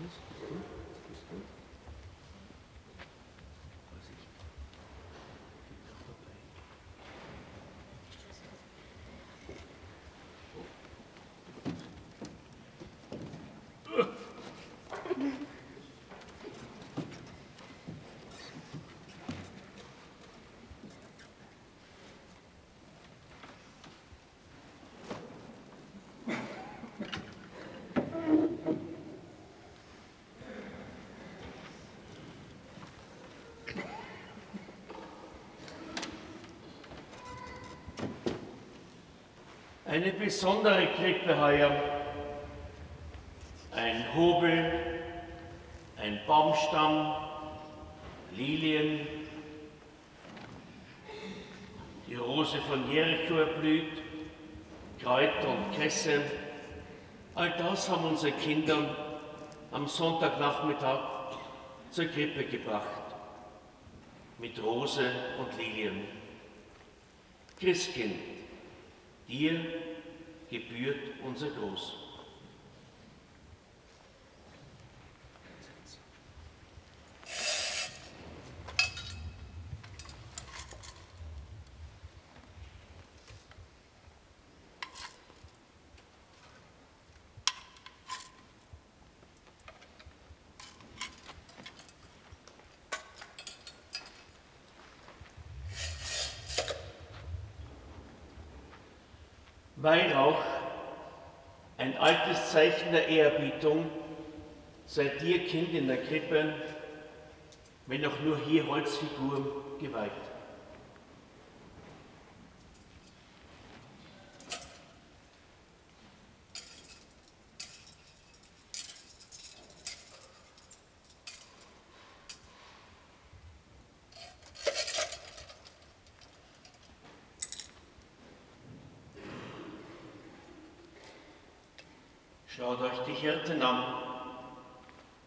Yes, yes, yes, yes. Eine besondere Krippe heuer. Ein Hobel, ein Baumstamm, Lilien, die Rose von Jericho erblüht, Kräuter und Kresse. All das haben unsere Kinder am Sonntagnachmittag zur Krippe gebracht, mit Rose und Lilien. Christkind, dir gebührt unser Gruß. Weihrauch, ein altes Zeichen der Ehrerbietung, seid dir Kind in der Krippe, wenn auch nur hier Holzfigur geweiht. Schaut euch die Hirten an.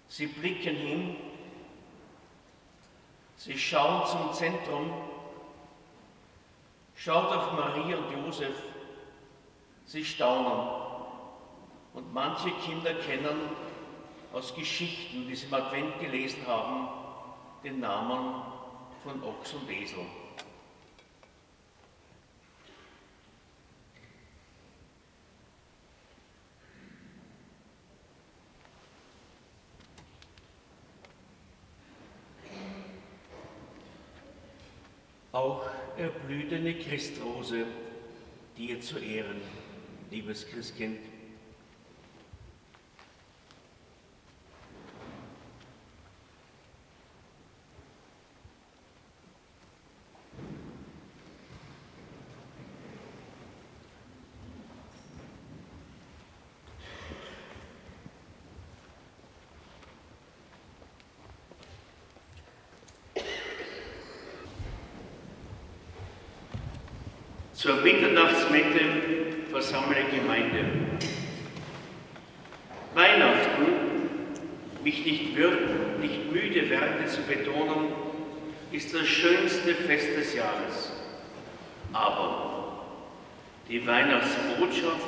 Sie blicken hin. Sie schauen zum Zentrum. Schaut auf Marie und Josef. Sie staunen. Und manche Kinder kennen aus Geschichten, die sie im Advent gelesen haben, den Namen von Ochs und Esel. Auch erblüht eine Christrose, dir zu Ehren, liebes Christkind. Zur Mitternachtsmette versammle Gemeinde. Weihnachten, mich nicht, würden, nicht müde werde zu betonen, ist das schönste Fest des Jahres. Aber die Weihnachtsbotschaft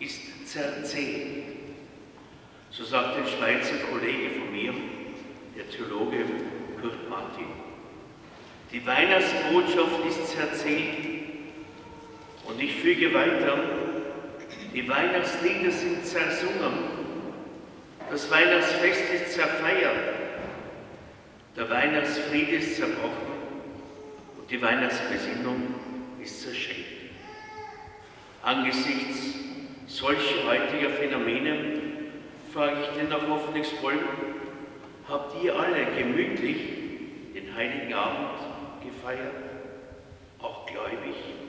ist zerzählt. So sagt ein Schweizer Kollege von mir, der Theologe Kurt Martin. Die Weihnachtsbotschaft ist zerzählt und ich füge weiter, die Weihnachtslieder sind zersungen, das Weihnachtsfest ist zerfeiert, der Weihnachtsfriede ist zerbrochen und die Weihnachtsbesinnung ist zerschellt. Angesichts solcher heutiger Phänomene frage ich dennoch hoffnungsvoll, habt ihr alle gemütlich den Heiligen Abend gefeiert, auch gläubig?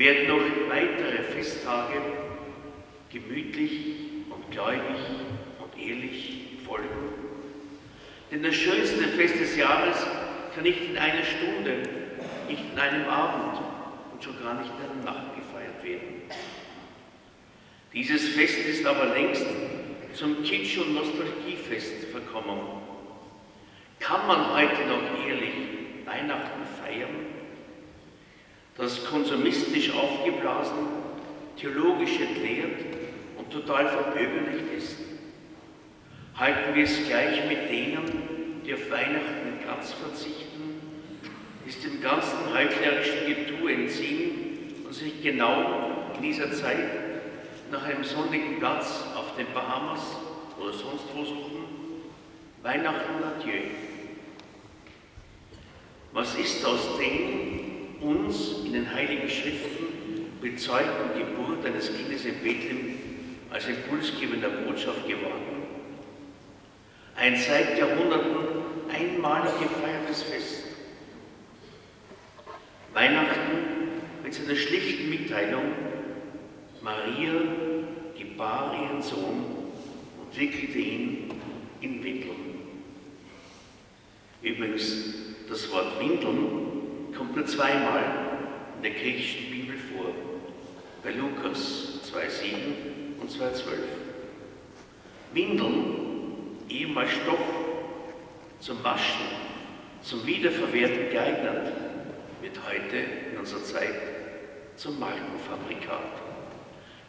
Werden noch weitere Festtage gemütlich und gläubig und ehrlich folgen. Denn das schönste Fest des Jahres kann nicht in einer Stunde, nicht in einem Abend und schon gar nicht in einer Nacht gefeiert werden. Dieses Fest ist aber längst zum Kitsch- und Nostalgiefest verkommen. Kann man heute noch ehrlich Weihnachten feiern? Das konsumistisch aufgeblasen, theologisch entleert und total verbürgerlicht ist? Halten wir es gleich mit denen, die auf Weihnachten ganz verzichten, ist dem ganzen halbjährlichen Getue entziehen und sich genau in dieser Zeit nach einem sonnigen Platz auf den Bahamas oder sonst wo suchen? Weihnachten adieu. Was ist aus denen, uns in den Heiligen Schriften bezeugten Geburt eines Kindes in Bethlehem als impulsgebender Botschaft geworden. Ein seit Jahrhunderten einmalig gefeiertes Fest. Weihnachten mit seiner schlichten Mitteilung, Maria gebar ihren Sohn und wickelte ihn in Windeln. Übrigens, das Wort Windeln kommt nur zweimal in der griechischen Bibel vor, bei Lukas 2,7 und 2,12. Windeln, ehemals Stoff zum Waschen, zum Wiederverwerten geeignet, wird heute in unserer Zeit zum Markenfabrikat.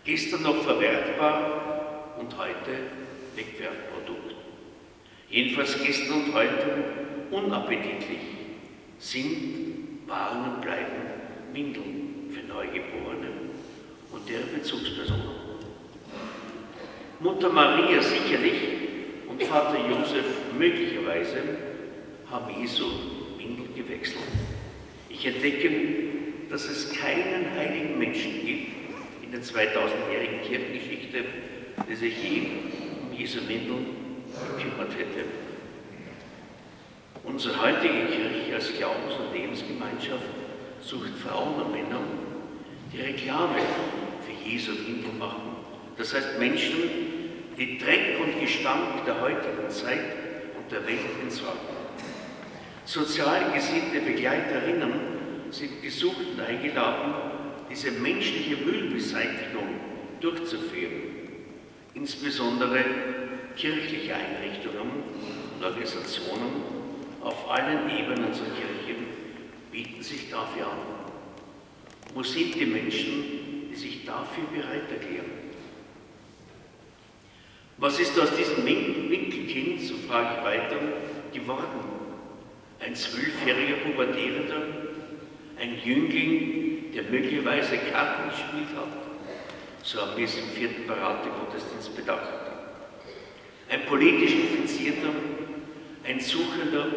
Gestern noch verwertbar und heute Wegwerfprodukt. Jedenfalls gestern und heute unappetitlich sind, waren und bleiben Windeln für Neugeborene und deren Bezugspersonen. Mutter Maria sicherlich und Vater Josef möglicherweise haben Jesu Windel gewechselt. Ich entdecke, dass es keinen heiligen Menschen gibt in der 2000-jährigen Kirchengeschichte, der sich je um Jesu Windel gekümmert hätte. Unsere heutige Kirche als Glaubens- und Lebensgemeinschaft sucht Frauen und Männer, die Reklame für Jesu Windel machen. Das heißt Menschen, die Dreck und Gestank der heutigen Zeit und der Welt entsorgen. Sozial gesinnte Begleiterinnen sind gesucht und eingeladen, diese menschliche Müllbeseitigung durchzuführen. Insbesondere kirchliche Einrichtungen und Organisationen auf allen Ebenen unserer Kirche bieten sich dafür an. Wo sind die Menschen, die sich dafür bereit erklären? Was ist aus diesem Winkelkind, so frage ich weiter, geworden? Ein zwölfjähriger Pubertierender? Ein Jüngling, der möglicherweise Karten gespielt hat? So haben wir es im vierten Parategottesdienst bedacht. Ein politisch Infizierter, ein Suchender,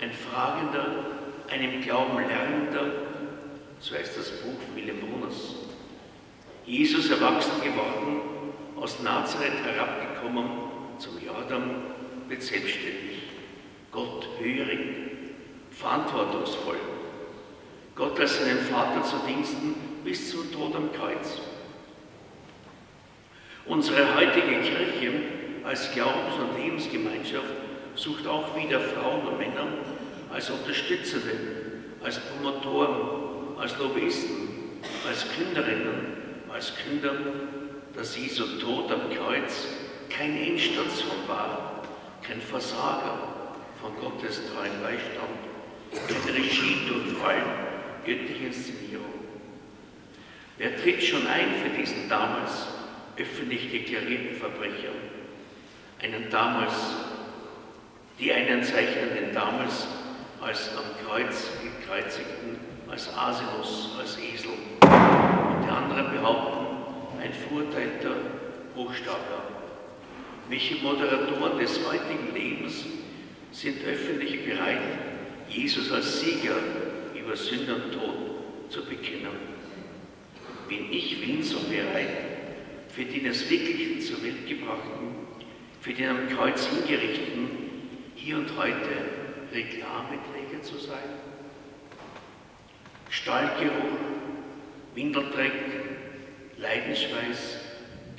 ein Fragender, einem Glauben Lernender, so heißt das Buch Willem Brunners. Jesus erwachsen geworden, aus Nazareth herabgekommen zum Jordan, wird selbstständig, Gott hörig, verantwortungsvoll. Gott als seinen Vater zu Diensten bis zum Tod am Kreuz. Unsere heutige Kirche als Glaubens- und Lebensgemeinschaft sucht auch wieder Frauen und Männer als Unterstützende, als Promotoren, als Lobbyisten, als Künderinnen, als Künder, dass Jesu Tod am Kreuz keine Endstation war, kein Versager von Gottes treuen Beistand, kein Regie durchfallen, göttliche Inszenierung. Wer tritt schon ein für diesen damals öffentlich deklarierten Verbrecher? Einen damals die einen zeichnen den damals als am Kreuz gekreuzigten als Asinus, als Esel. Und die anderen behaupten, ein verurteilter Hochstapler. Welche Moderatoren des heutigen Lebens sind öffentlich bereit, Jesus als Sieger über Sünde und Tod zu bekennen? Bin ich so bereit, für den es wirklich zur Welt gebrachten, für den am Kreuz hingerichteten hier und heute Reklameträger zu sein? Stallgeruch, Windeldreck, Leidensschweiß,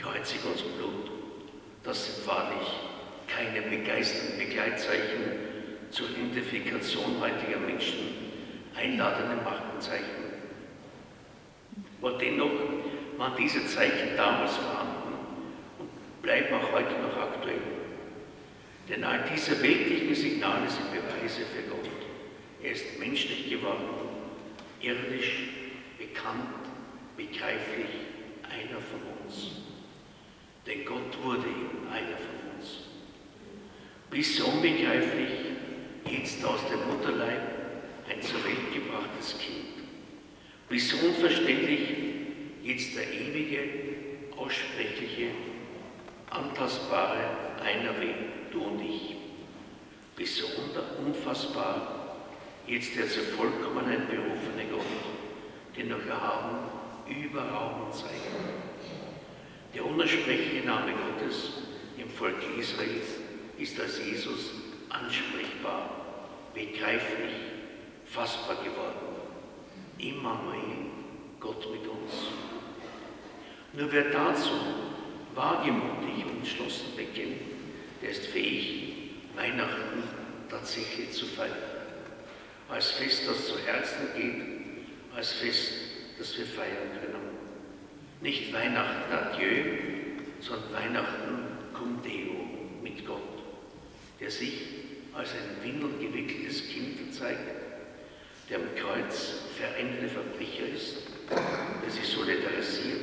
Kreuzigungsblut, das sind wahrlich keine begeisternden Begleitzeichen zur Identifikation heutiger Menschen, einladende Markenzeichen. Aber dennoch waren diese Zeichen damals vorhanden und bleiben auch heute noch. Denn all diese weltlichen Signale sind Beweise für Gott. Er ist menschlich geworden, irdisch, bekannt, begreiflich, einer von uns. Denn Gott wurde eben einer von uns. Bis unbegreiflich, jetzt aus dem Mutterleib ein zur Welt gebrachtes Kind. Bis unverständlich, jetzt der ewige, aussprechliche, antastbare Einer Weg du und ich, bist so unfassbar, jetzt der zur Vollkommenheit berufene Gott, den wir haben über Raum und. Der unersprechliche Name Gottes im Volk Israels ist als Jesus ansprechbar, begreiflich, fassbar geworden. Immanuel, Gott mit uns. Nur wer dazu wagemutig und entschlossen bekennt, der ist fähig, Weihnachten tatsächlich zu feiern. Als Fest, das zu Herzen geht, als Fest, das wir feiern können. Nicht Weihnachten adieu, sondern Weihnachten cum Deo mit Gott, der sich als ein windeln gewickeltes Kind zeigt, der am Kreuz veränderte Verbrecher ist, der sich solidarisiert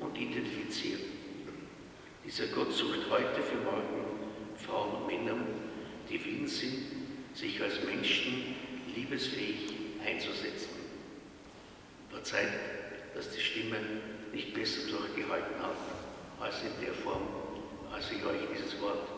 und identifiziert. Dieser Gott sucht heute für morgen Frauen und Männern, die willens sind, sich als Menschen liebesfähig einzusetzen. Verzeiht, dass die Stimme nicht besser durchgehalten hat als in der Form, als ich euch dieses Wort